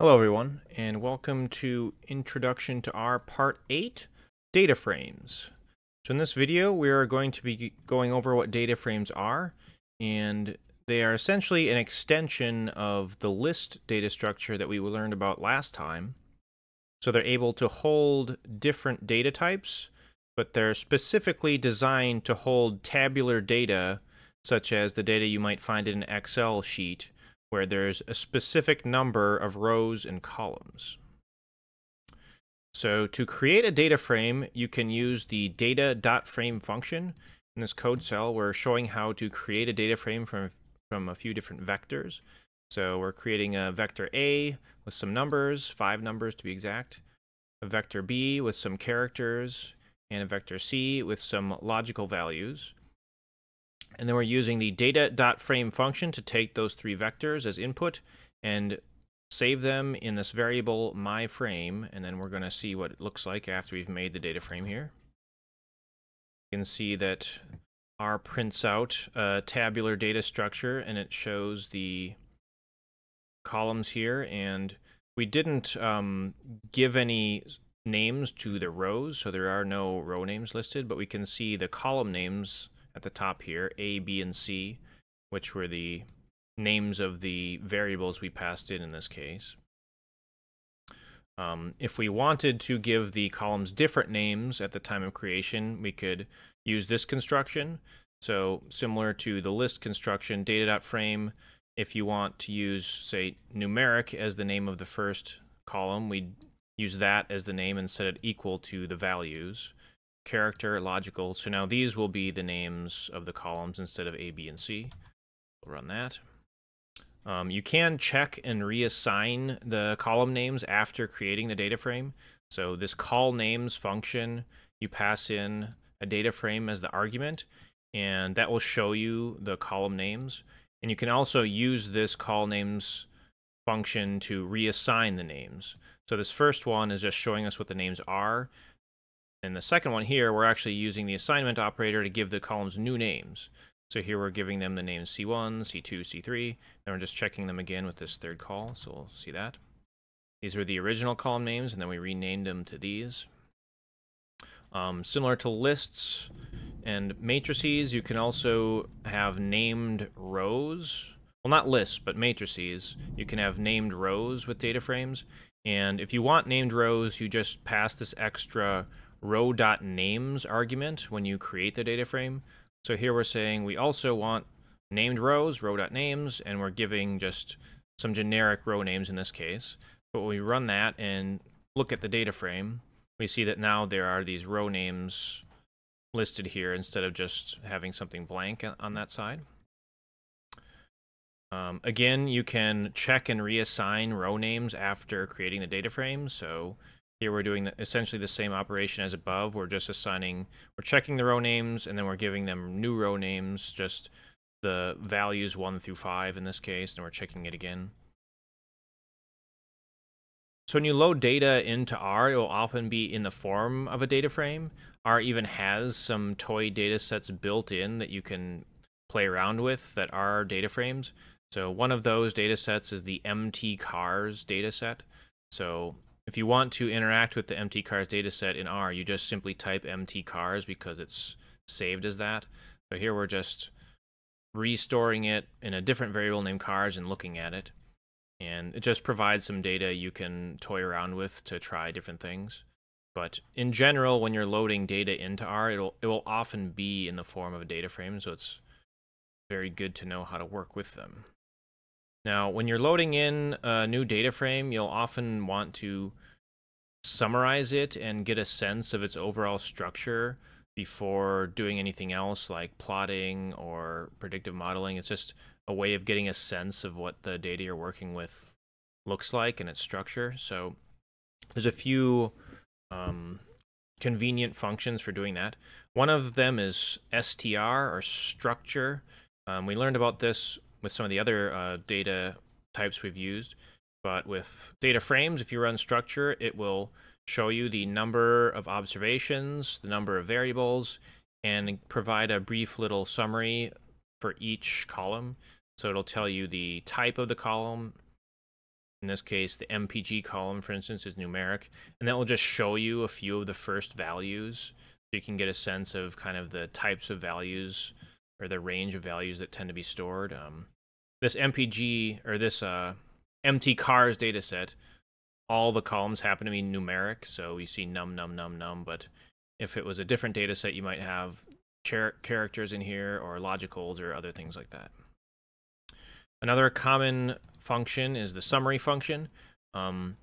Hello everyone, and welcome to Introduction to R Part 8, Data Frames. So in this video, we are going to be going over what data frames are, and they are essentially an extension of the list data structure that we learned about last time. So they're able to hold different data types, but they're specifically designed to hold tabular data, such as the data you might find in an Excel sheet, where there's a specific number of rows and columns. So to create a data frame, you can use the data.frame function. In this code cell, we're showing how to create a data frame from, from a few different vectors. So we're creating a vector A with some numbers, five numbers to be exact, a vector B with some characters, and a vector C with some logical values. And then we're using the data.frame function to take those three vectors as input and save them in this variable myFrame. And then we're going to see what it looks like after we've made the data frame here. You can see that R prints out a tabular data structure and it shows the columns here. And we didn't um, give any names to the rows, so there are no row names listed, but we can see the column names at the top here, A, B, and C, which were the names of the variables we passed in in this case. Um, if we wanted to give the columns different names at the time of creation, we could use this construction. So similar to the list construction, data.frame, if you want to use, say, numeric as the name of the first column, we'd use that as the name and set it equal to the values character, logical. So now these will be the names of the columns instead of A, B, and C. We'll run that. Um, you can check and reassign the column names after creating the data frame. So this colnames function, you pass in a data frame as the argument, and that will show you the column names. And you can also use this colnames function to reassign the names. So this first one is just showing us what the names are. And the second one here, we're actually using the assignment operator to give the columns new names. So here we're giving them the names C1, C2, C3, and we're just checking them again with this third call, so we'll see that. These were the original column names, and then we renamed them to these. Um, similar to lists and matrices, you can also have named rows. Well, not lists, but matrices. You can have named rows with data frames. And if you want named rows, you just pass this extra row.names argument when you create the data frame. So here we're saying we also want named rows, row.names, and we're giving just some generic row names in this case. But when we run that and look at the data frame, we see that now there are these row names listed here instead of just having something blank on that side. Um, again, you can check and reassign row names after creating the data frame. So here we're doing essentially the same operation as above. We're just assigning, we're checking the row names, and then we're giving them new row names, just the values 1 through 5 in this case, and we're checking it again. So when you load data into R, it will often be in the form of a data frame. R even has some toy data sets built in that you can play around with that are data frames. So one of those data sets is the mtcars data set. So if you want to interact with the mtcars dataset in R, you just simply type mtcars because it's saved as that. So here we're just restoring it in a different variable named cars and looking at it. And it just provides some data you can toy around with to try different things. But in general, when you're loading data into R, it'll, it will often be in the form of a data frame, so it's very good to know how to work with them. Now, when you're loading in a new data frame, you'll often want to summarize it and get a sense of its overall structure before doing anything else like plotting or predictive modeling. It's just a way of getting a sense of what the data you're working with looks like and its structure. So there's a few um, convenient functions for doing that. One of them is str or structure. Um, we learned about this with some of the other uh, data types we've used. But with data frames, if you run structure, it will show you the number of observations, the number of variables, and provide a brief little summary for each column. So it'll tell you the type of the column, In this case, the MPG column, for instance, is numeric, and that will just show you a few of the first values. So you can get a sense of kind of the types of values or the range of values that tend to be stored. Um, this MPG or this uh, mtcars data set, all the columns happen to be numeric. So you see num, num, num, num. But if it was a different data set, you might have char characters in here or logicals or other things like that. Another common function is the summary function. Um,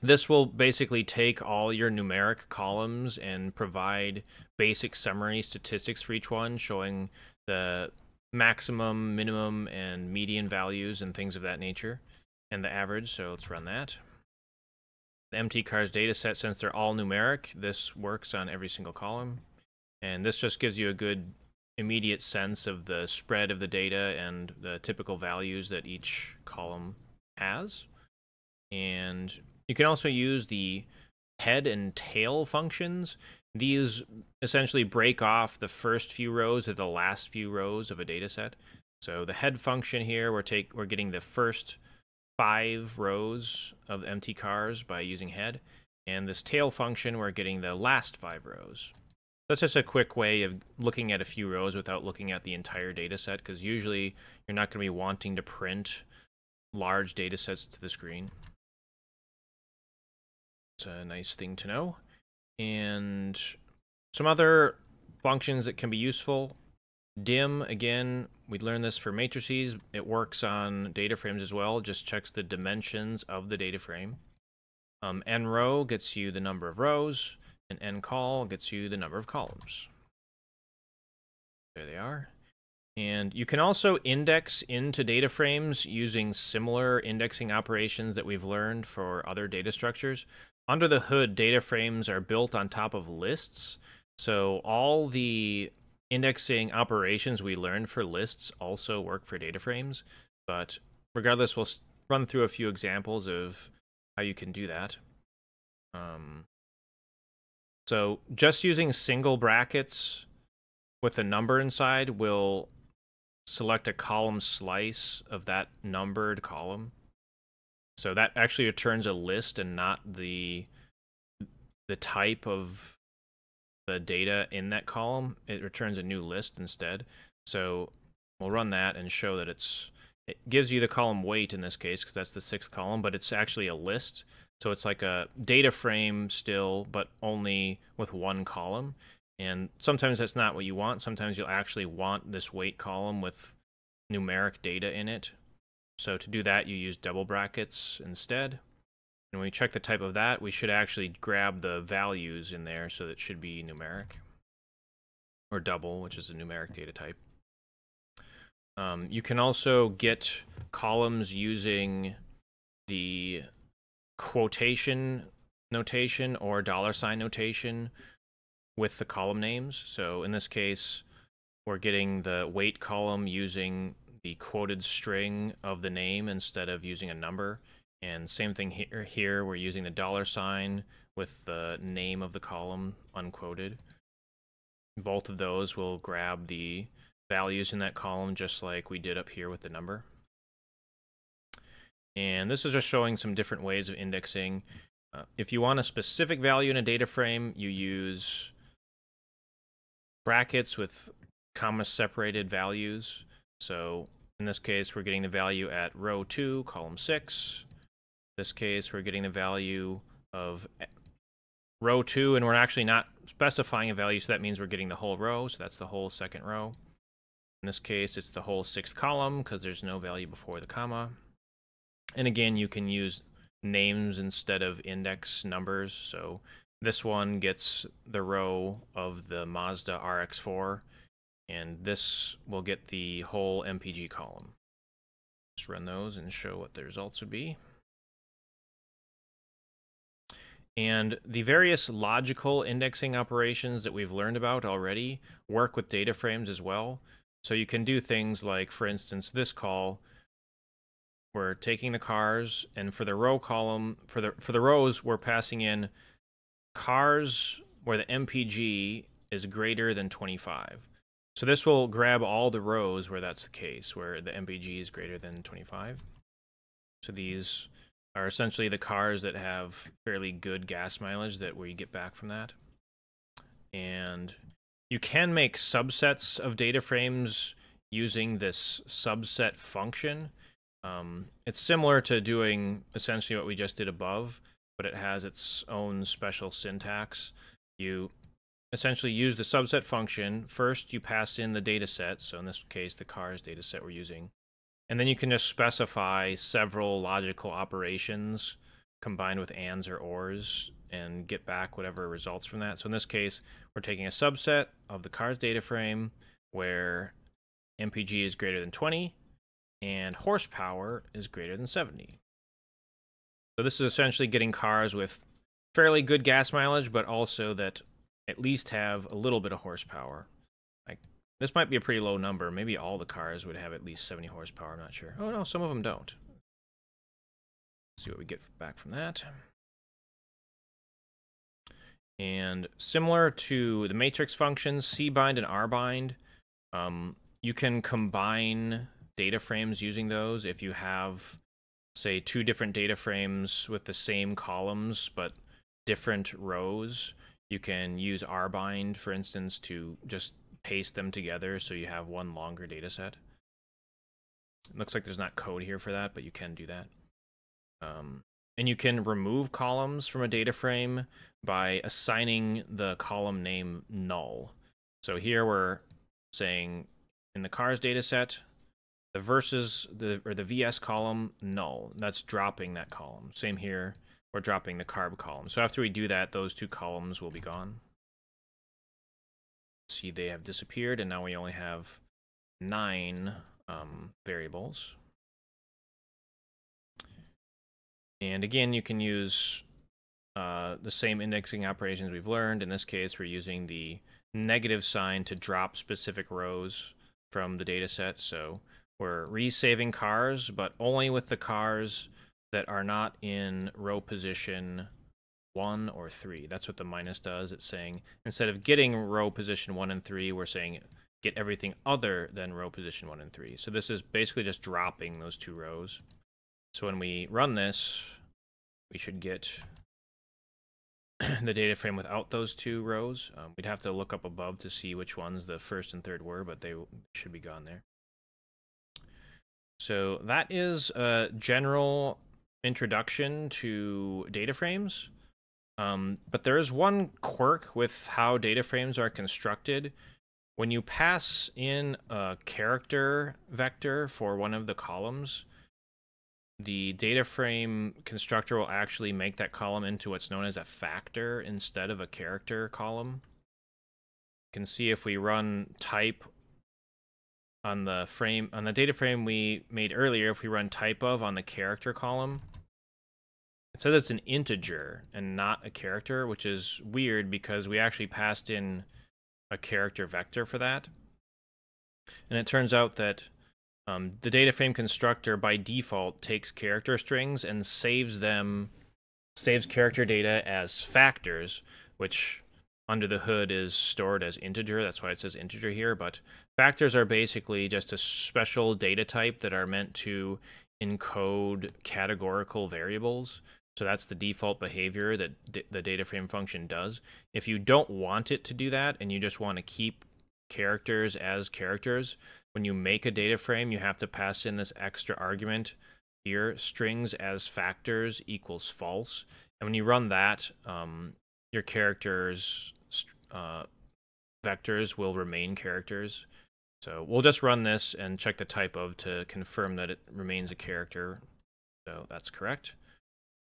this will basically take all your numeric columns and provide basic summary statistics for each one, showing the maximum, minimum, and median values and things of that nature, and the average. So let's run that. The mtcars dataset, since they're all numeric, this works on every single column. And this just gives you a good immediate sense of the spread of the data and the typical values that each column has. And you can also use the head and tail functions. These essentially break off the first few rows or the last few rows of a data set. So the head function here, we're take we're getting the first five rows of mtcars by using head. And this tail function, we're getting the last five rows. That's just a quick way of looking at a few rows without looking at the entire data set, because usually you're not going to be wanting to print large data sets to the screen. It's a nice thing to know. And some other functions that can be useful. Dim, again, we learned this for matrices. It works on data frames as well, just checks the dimensions of the data frame. Um, row gets you the number of rows, and ncol gets you the number of columns. There they are. And you can also index into data frames using similar indexing operations that we've learned for other data structures. Under the hood, data frames are built on top of lists. So all the indexing operations we learned for lists also work for data frames. But regardless, we'll run through a few examples of how you can do that. Um, so just using single brackets with a number inside will select a column slice of that numbered column. So that actually returns a list and not the the type of the data in that column. It returns a new list instead. So we'll run that and show that it's it gives you the column weight in this case because that's the sixth column, but it's actually a list. So it's like a data frame still, but only with one column. And sometimes that's not what you want. Sometimes you'll actually want this weight column with numeric data in it. So to do that, you use double brackets instead. And when we check the type of that, we should actually grab the values in there so that it should be numeric. Or double, which is a numeric data type. Um, you can also get columns using the quotation notation or dollar sign notation with the column names. So in this case, we're getting the weight column using the quoted string of the name instead of using a number. And same thing here, here we're using the dollar sign with the name of the column unquoted. Both of those will grab the values in that column just like we did up here with the number. And this is just showing some different ways of indexing. Uh, if you want a specific value in a data frame, you use brackets with comma separated values. So in this case, we're getting the value at row 2, column 6. This case, we're getting the value of row 2, and we're actually not specifying a value, so that means we're getting the whole row, so that's the whole second row. In this case, it's the whole sixth column because there's no value before the comma. And again, you can use names instead of index numbers. So this one gets the row of the Mazda RX-4, and this will get the whole MPG column. Let's run those and show what the results would be. And the various logical indexing operations that we've learned about already work with data frames as well. So you can do things like, for instance, this call. We're taking the cars and for the row column for the for the rows we're passing in cars where the mpg is greater than 25 so this will grab all the rows where that's the case where the mpg is greater than 25 so these are essentially the cars that have fairly good gas mileage that where you get back from that. And you can make subsets of data frames using this subset function. Um, it's similar to doing essentially what we just did above, but it has its own special syntax. You essentially use the subset function. First, you pass in the data set. So in this case, the cars data set we're using. And then you can just specify several logical operations combined with ands or ors and get back whatever results from that. So in this case, we're taking a subset of the cars data frame where MPG is greater than 20 and horsepower is greater than 70. So this is essentially getting cars with fairly good gas mileage, but also that at least have a little bit of horsepower. This might be a pretty low number. Maybe all the cars would have at least 70 horsepower. I'm not sure. Oh no, some of them don't. Let's see what we get back from that. And similar to the matrix functions, cbind and rbind, um, you can combine data frames using those if you have, say, two different data frames with the same columns but different rows. You can use rbind, for instance, to just paste them together so you have one longer data set. It looks like there's not code here for that, but you can do that. Um, and you can remove columns from a data frame by assigning the column name null. So here we're saying in the cars data set, the versus the or the VS column null. That's dropping that column. Same here, we're dropping the carb column. So after we do that, those two columns will be gone. They have disappeared, and now we only have nine um, variables. And again, you can use uh, the same indexing operations we've learned. In this case, we're using the negative sign to drop specific rows from the data set. So we're resaving cars, but only with the cars that are not in row position one or three. That's what the minus does. It's saying instead of getting row position one and three, we're saying get everything other than row position one and three. So this is basically just dropping those two rows. So when we run this, we should get the data frame without those two rows. Um, we'd have to look up above to see which ones the first and third were, but they should be gone there. So that is a general introduction to data frames. Um, but there is one quirk with how data frames are constructed. When you pass in a character vector for one of the columns, the data frame constructor will actually make that column into what's known as a factor instead of a character column. You can see if we run type on the frame on the data frame we made earlier, if we run type of on the character column, it says it's an integer and not a character, which is weird because we actually passed in a character vector for that. And it turns out that um, the data frame constructor by default takes character strings and saves them, saves character data as factors, which under the hood is stored as integer. That's why it says integer here. But factors are basically just a special data type that are meant to encode categorical variables. So that's the default behavior that the data frame function does. If you don't want it to do that and you just want to keep characters as characters, when you make a data frame, you have to pass in this extra argument here, strings as factors equals false. And when you run that, um, your characters uh, vectors will remain characters. So we'll just run this and check the type of to confirm that it remains a character. So that's correct.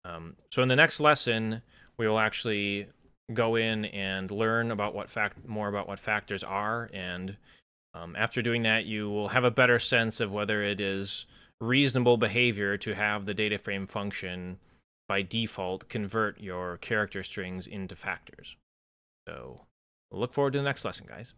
Um, so in the next lesson, we will actually go in and learn about what fact more about what factors are and um, after doing that, you will have a better sense of whether it is reasonable behavior to have the data frame function by default convert your character strings into factors. So look forward to the next lesson, guys.